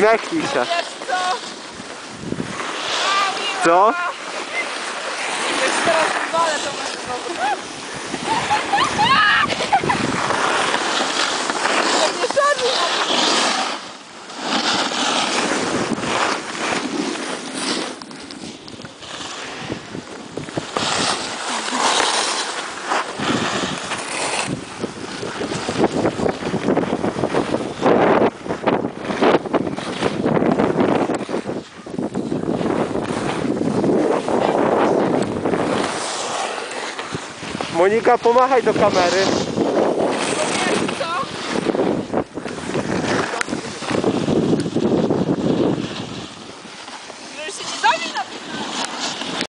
Uśmiechnij się. Co? Teraz wywalę, to masz Monika, pomachaj do kamery.